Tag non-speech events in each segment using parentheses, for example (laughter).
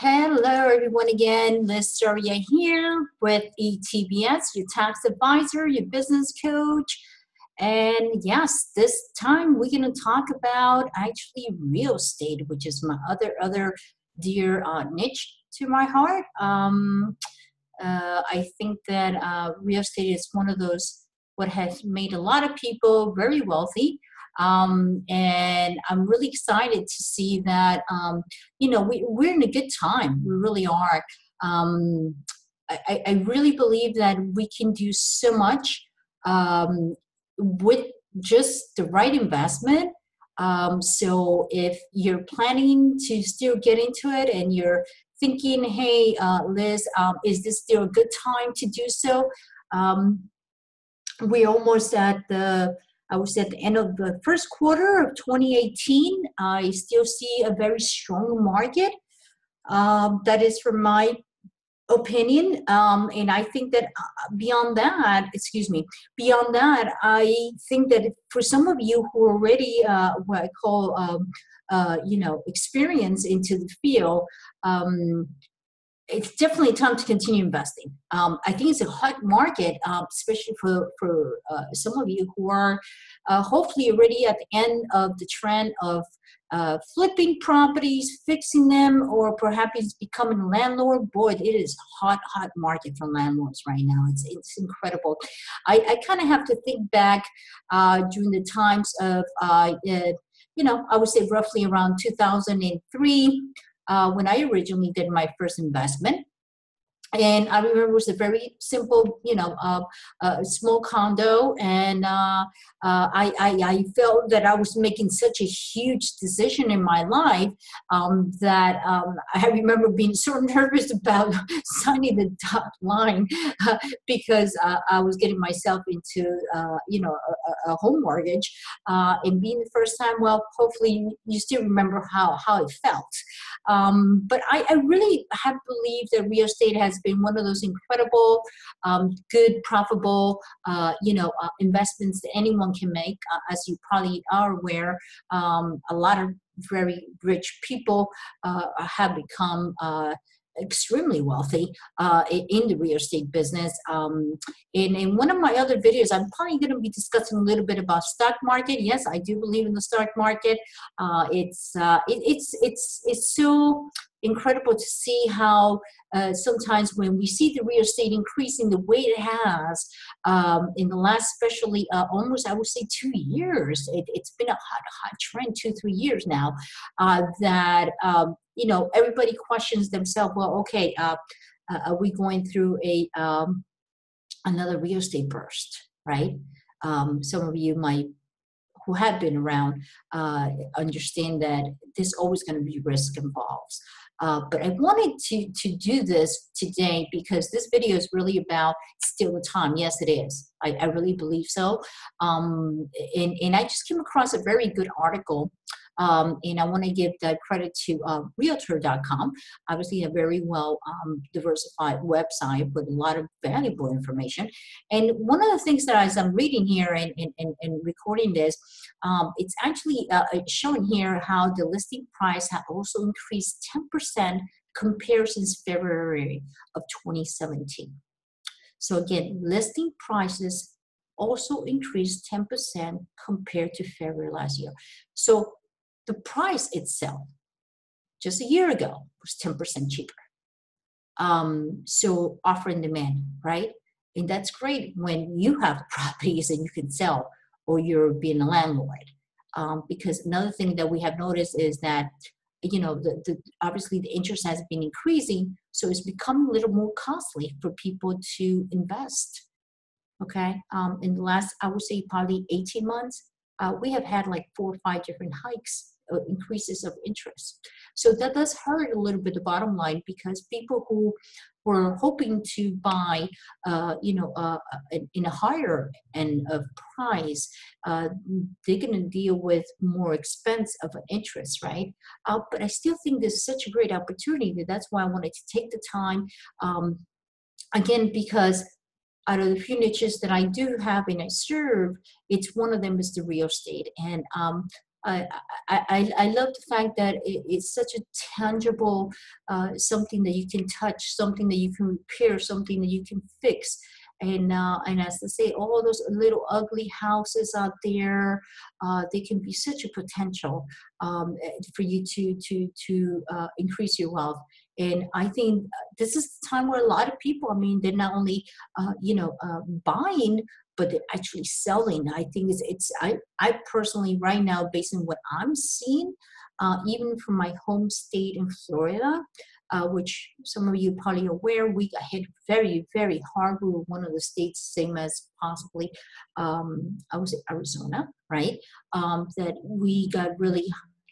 Hello, everyone, again. Liz Soria here with ETBS, your tax advisor, your business coach. And yes, this time we're going to talk about actually real estate, which is my other other dear uh, niche to my heart. Um, uh, I think that uh, real estate is one of those what has made a lot of people very wealthy. Um, and I'm really excited to see that, um, you know, we, we're in a good time. We really are. Um, I, I, really believe that we can do so much um, with just the right investment. Um, so if you're planning to still get into it and you're thinking, hey, uh, Liz, um, is this still a good time to do so? we're almost at the I would say at the end of the first quarter of 2018, I still see a very strong market. Um, that is from my opinion. Um, and I think that uh, beyond that, excuse me, beyond that, I think that for some of you who already uh, what I call, um, uh, you know, experience into the field, um, it's definitely time to continue investing. Um, I think it's a hot market, um, especially for for uh, some of you who are uh, hopefully already at the end of the trend of uh, flipping properties, fixing them, or perhaps becoming a landlord. Boy, it is hot, hot market for landlords right now. It's it's incredible. I, I kind of have to think back uh, during the times of uh, uh, you know I would say roughly around 2003 uh, when I originally did my first investment and I remember it was a very simple, you know, uh, uh, small condo, and uh, uh, I, I, I, felt that I was making such a huge decision in my life um, that um, I remember being so (laughs) nervous about (laughs) signing the dot line (laughs) because uh, I was getting myself into, you know, a, a home mortgage, and being the first time. Well, hopefully you still remember how how it felt, um, but I, I really have believed that real estate has been one of those incredible, um, good, profitable, uh, you know, uh, investments that anyone can make. Uh, as you probably are aware, um, a lot of very rich people uh, have become uh, extremely wealthy uh, in the real estate business. Um, in, in one of my other videos, I'm probably going to be discussing a little bit about stock market. Yes, I do believe in the stock market. Uh, it's uh, it, it's it's it's so incredible to see how uh, sometimes when we see the real estate increasing the way it has um, in the last, especially uh, almost I would say two years, it, has been a hot, hot trend, two, three years now, uh, that, um, you know, everybody questions themselves, well, okay, uh, uh, are we going through a um, another real estate burst, right? Um, some of you might who have been around uh, understand that there's always going to be risk involved. Uh, but I wanted to, to do this today because this video is really about still the time. Yes, it is. I, I really believe so. Um, and, and I just came across a very good article um, and I want to give the credit to uh, Realtor.com, obviously a very well um, diversified website with a lot of valuable information. And one of the things that as I'm reading here and, and, and recording this, um, it's actually uh, showing here how the listing price has also increased 10% compared since February of 2017. So again, listing prices also increased 10% compared to February last year. So the price itself just a year ago was 10% cheaper. Um, so offer and demand, right? And that's great when you have (laughs) properties and you can sell or you're being a landlord. Um, because another thing that we have noticed is that you know the, the obviously the interest has been increasing so it's become a little more costly for people to invest okay um, in the last i would say probably 18 months uh, we have had like four or five different hikes increases of interest. So that does hurt a little bit the bottom line because people who were hoping to buy, uh, you know, uh, uh in a higher end of price, uh, they're going to deal with more expense of interest, right? Uh, but I still think this is such a great opportunity. That's why I wanted to take the time. Um, again, because out of the few niches that I do have and I serve, it's one of them is the real estate. And um, I, I, I love the fact that it, it's such a tangible uh, something that you can touch, something that you can repair, something that you can fix. And uh, and as I say, all those little ugly houses out there, uh, they can be such a potential um, for you to to to uh, increase your wealth. And I think this is the time where a lot of people, I mean, they're not only uh, you know uh, buying but they're actually selling. I think it's, it's I, I personally right now, based on what I'm seeing, uh, even from my home state in Florida, uh, which some of you probably aware, we got hit very, very hard. We were one of the states, same as possibly, um, I was Arizona, right? Um, that we got really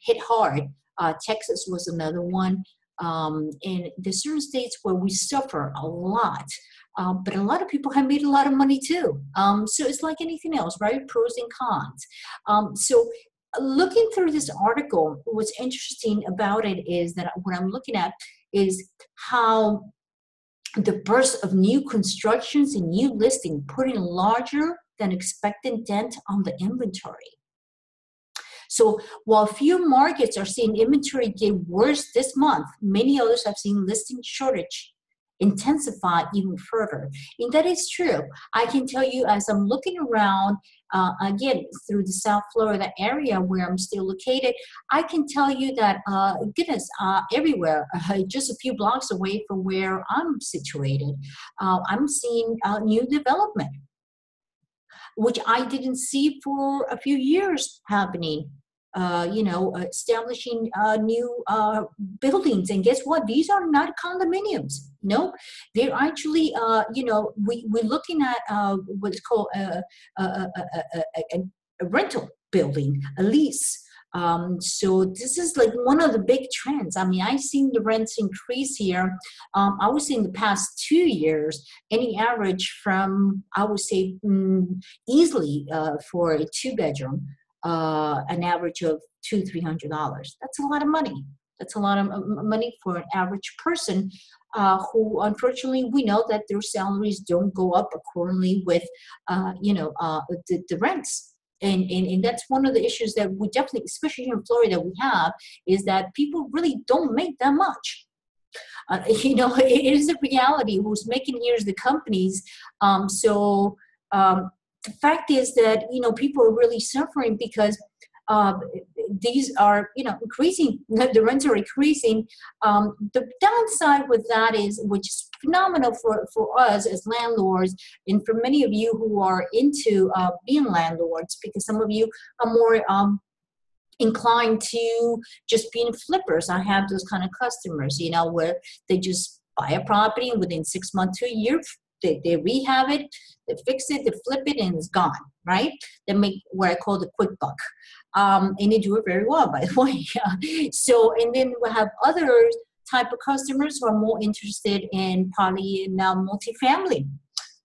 hit hard. Uh, Texas was another one. Um, and there's certain states where we suffer a lot. Um, but a lot of people have made a lot of money too. Um, so it's like anything else, right? Pros and cons. Um, so looking through this article, what's interesting about it is that what I'm looking at is how the burst of new constructions and new listing putting larger than expected dent on the inventory. So while few markets are seeing inventory get worse this month, many others have seen listing shortage intensify even further. And that is true. I can tell you as I'm looking around, uh, again, through the South Florida area where I'm still located, I can tell you that, uh, goodness, uh, everywhere, (laughs) just a few blocks away from where I'm situated, uh, I'm seeing uh, new development, which I didn't see for a few years happening uh, you know, establishing uh, new uh, buildings. And guess what? These are not condominiums. No, they're actually, uh, you know, we, we're looking at uh, what's called a, a, a, a, rental building, a lease. Um, so this is like one of the big trends. I mean, I've seen the rents increase here. Um, I would say in the past two years, any average from I would say mm, easily uh, for a two bedroom uh, an average of two, three hundred dollars. That's a lot of money. That's a lot of money for an average person uh, who, unfortunately, we know that their salaries don't go up accordingly with, uh, you know, uh, the, the rents. And, and, and that's one of the issues that we definitely, especially here in Florida, we have is that people really don't make that much. Uh, (laughs) you know, it is a reality. Who's making here is the companies. Um, so um, the fact is that you know people are really suffering because uh, these are you know increasing (laughs) the rents are increasing. Um, the downside with that is which is phenomenal for, for us as landlords and for many of you who are into uh, being landlords because some of you are more um, inclined to just being flippers. I have those kind of customers you know where they just buy a property and within six months to a year they, they rehab it, they fix it, they flip it, and it's gone, right? They make what I call the quick buck. Um, and they do it very well, (laughs) by the way. so, and then we have other type of customers who are more interested in probably in uh, multifamily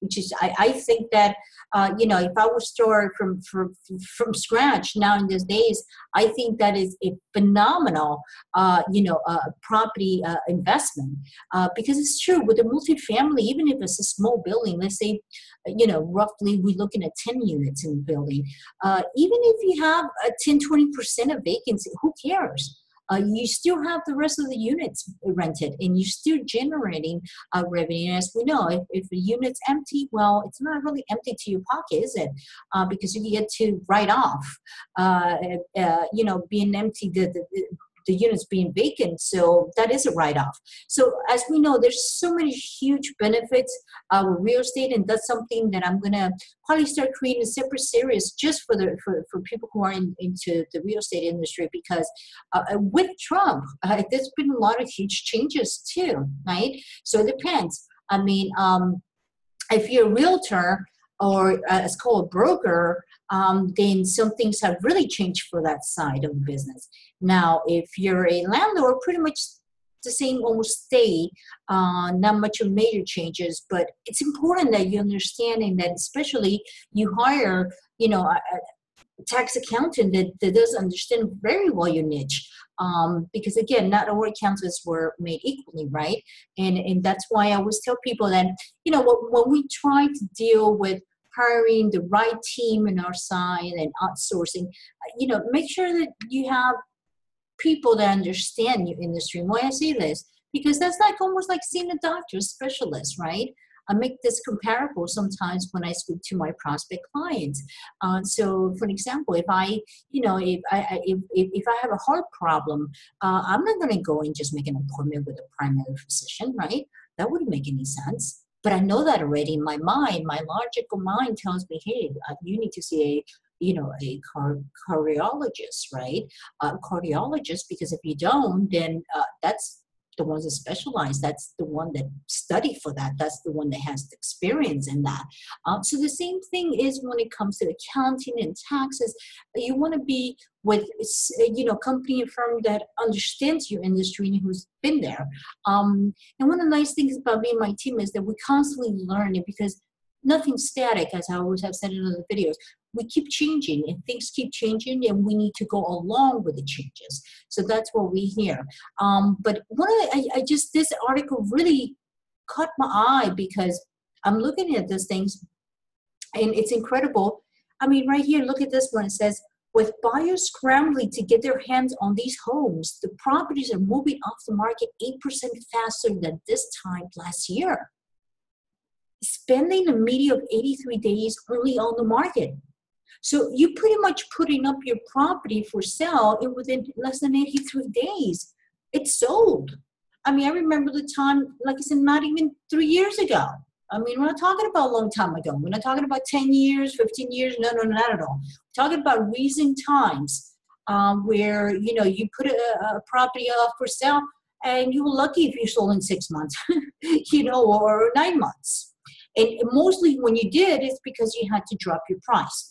which is I, I think that uh, you know if I would start from, from from scratch now in these days, I think that is a phenomenal uh, you know uh, property uh, investment. Uh, because it's true with a multifamily, even if it's a small building, let's say you know roughly we're looking at 10 units in the building uh, even if you have a 10 20% of vacancy who cares uh, you still have the rest of the units rented and you're still generating uh, revenue. As we know, if, if the unit's empty, well, it's not really empty to your pocket, is it? Uh, because you get to write off, uh, uh, you know, being empty, the, the, the units being vacant. So that is a write-off. So as we know, there's so many huge benefits of real estate, and that's something that I'm gonna probably start creating a separate series just for the for, for people who are in, into the real estate industry because uh, uh with Trump, (laughs) uh, there's been a lot of huge changes too, right? So it depends. I mean, um, if you're a realtor or uh, it's called a broker, um, then some things have really changed for that side of the business. Now, if you're a landlord, pretty much the same almost stay, uh, not much of major changes, but it's important that you understanding that especially you hire, you know, a, a tax accountant that, that does understand very well your niche. Um, because again, not all accountants were made equally, right? And and that's why I always tell people that you know when we try to deal with hiring the right team in our side and outsourcing you know, make sure that you have people that understand your industry. Why I say this? Because that's like almost like seeing a doctor, a specialist, right? I make this comparable sometimes when I speak to my prospect clients. Uh, so, for example, if I, you know, if I if, if, if I have a heart problem, uh, I'm not going to go and just make an appointment with a primary physician, right? That wouldn't make any sense. But I know that already in my mind. My logical mind tells me, hey, uh, you need to see a you know a cardiologist right uh, cardiologist because if you don't then uh, that's the ones that specialize that's the one that study for that that's the one that has the experience in that. Um, so the same thing is when it comes to accounting and taxes. You want to be with you know company and firm that understands your industry and who's been there. Um, and one of the nice things about me and my team is that we constantly learn it because nothing's static as i always have said in other videos we keep changing and things keep changing and we need to go along with the changes. So that's what we hear. Um, but one I, I just this article really caught my eye because i'm looking at these things and it's incredible. I mean right here look at this one. It says with buyers scrambling to get their hands on these homes the properties are moving off the market 8% faster than this time last year spending a median of 83 days only on the market so you pretty much putting up your property for sale and within less than 83 days, it's sold. I mean, I remember the time, like I said, not even three years ago. I mean, we're not talking about a long time ago. We're not talking about 10 years, 15 years. No, no, not at all. We're talking about recent times um, where, you know, you put a, a property up for sale and you were lucky if you sold in six months, (laughs) you know, or nine months. And mostly when you did, it's because you had to drop your price.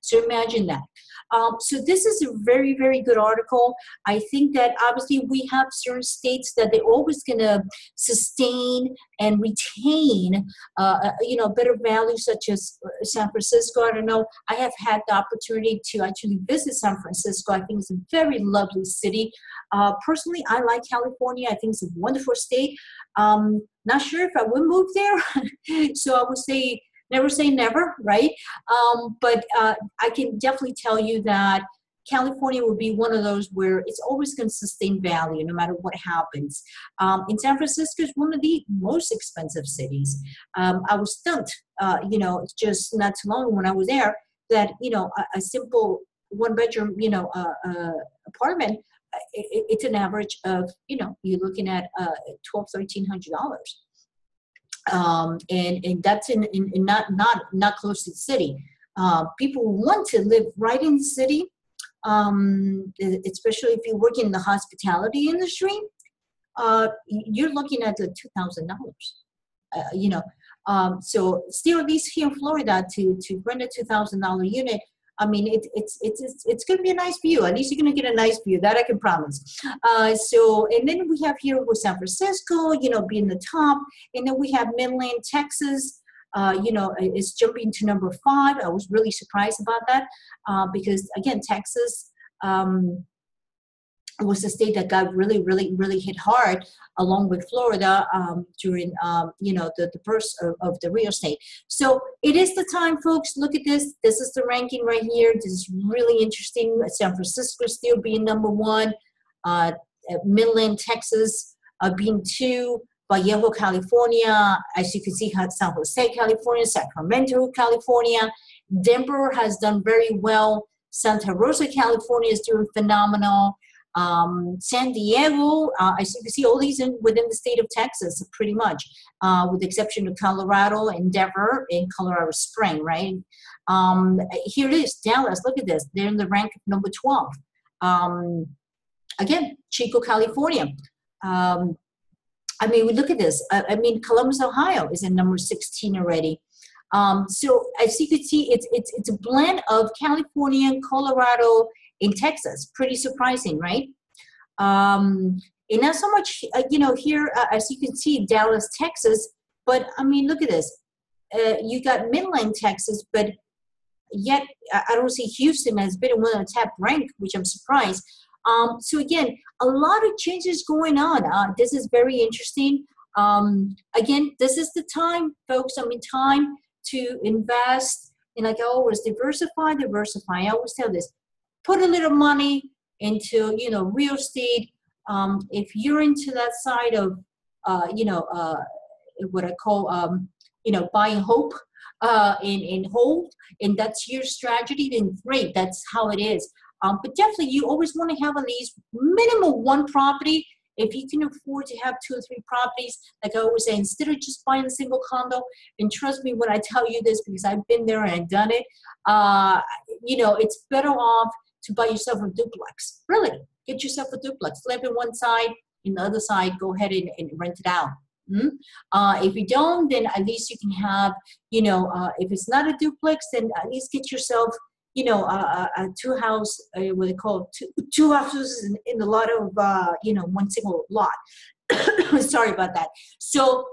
So imagine that. Um, so this is a very, very good article. I think that obviously we have certain states that they're always going to sustain and retain, uh, uh, you know, better values such as uh, San Francisco. I don't know. I have had the opportunity to actually visit San Francisco. I think it's a very lovely city. Uh, personally, I like California. I think it's a wonderful state. Um, not sure if I would move there. (laughs) so I would say never say never, right? Um, but uh, I can definitely tell you that California will be one of those where it's always going to sustain value no matter what happens. Um, in San Francisco is one of the most expensive cities. Um, I was stunned, uh, you know, just not too long when I was there that, you know, a, a simple one bedroom, you know, uh, uh, apartment, it, it's an average of, you know, you're looking at uh, twelve, thirteen hundred dollars um, and and that's in, in, in, not not not close to the city. Uh, people want to live right in the city, um, especially if you work in the hospitality industry. Uh, you're looking at the two thousand dollars. Uh, you know, um, so still at least here in Florida to to rent a two thousand dollar unit I mean, it, it's it's it's, it's going to be a nice view. At least you're going to get a nice view. That I can promise. Uh, so, and then we have here with San Francisco, you know, being the top, and then we have Midland, Texas. Uh, you know, is jumping to number five. I was really surprised about that uh, because again, Texas. Um, was a state that got really, really, really hit hard, along with Florida um, during, um, you know, the, the burst of, of, the real estate. So it is the time, folks. Look at this. This is the ranking right here. This is really interesting. San Francisco still being number one, uh, Midland, Texas uh, being two, Vallejo, California. As you can see, San Jose, California, Sacramento, California. Denver has done very well. Santa Rosa, California is doing phenomenal. Um, San Diego, uh, I see, see all these in, within the state of Texas, pretty much, uh, with the exception of Colorado and and Colorado Spring, right? Um, here it is, Dallas. Look at this; they're in the rank number twelve. Um, again, Chico, California. Um, I mean, we look at this. I, I, mean, Columbus, Ohio, is in number sixteen already. Um, so as you can see, it's it's it's a blend of California, Colorado, in Texas. Pretty surprising, right? Um, and not so much, uh, you know, here, uh, as you can see, Dallas, Texas, but I mean, look at this. Uh, you got Midland, Texas, but yet I don't see Houston has been one of the top rank, which I'm surprised. Um, so again, a lot of changes going on. Uh, this is very interesting. Um, again, this is the time, folks. I mean, time to invest. And like I always diversify, diversify. I always tell this: put a little money into you know real estate. Um, if you're into that side of uh, you know uh, what I call um, you know buying hope uh, in in hold, and that's your strategy, then great. That's how it is. Um, but definitely, you always want to have at least minimum one property. If you can afford to have two or three properties, like I always say, instead of just buying a single condo, and trust me when I tell you this because I've been there and done it, uh, you know, it's better off to buy yourself a duplex. Really, get yourself a duplex. Live in one side, in the other side, go ahead and, and rent it out. Mm-hmm. Uh, if you don't, then at least you can have, you know, uh, if it's not a duplex, then at least get yourself, you know, a, a, two house, uh, what they call two, two houses in, in a lot of, uh, you know, one single lot. (coughs) Sorry about that. So,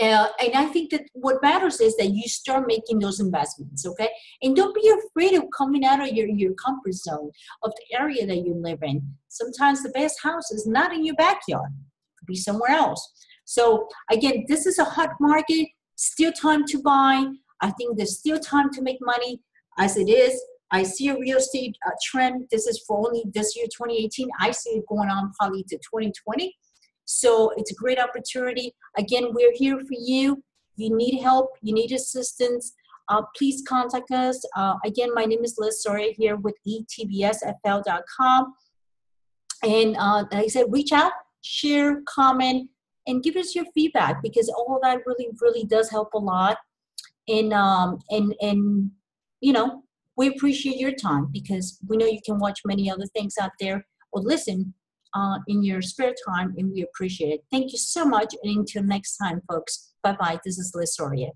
uh, and I think that what matters is that you start making those investments, okay? And don't be afraid of coming out of your, your comfort zone of the area that you live in. Sometimes the best house is not in your backyard, it could be somewhere else. So again, this is a hot market, still time to buy. I think there's still time to make money as it is. I see a real estate uh, trend. This is for only this year, 2018. I see it going on probably to 2020. So it's a great opportunity. Again, we're here for you. You need help, you need assistance. Uh, please contact us. Uh, again, my name is Liz Soria here with etbsfl.com. And uh, like I said, reach out, share, comment, and give us your feedback because all that really really does help a lot and um and and you know we appreciate your time because we know you can watch many other things out there or listen uh, in your spare time and we appreciate it. Thank you so much and until next time folks. Bye bye this is liz soria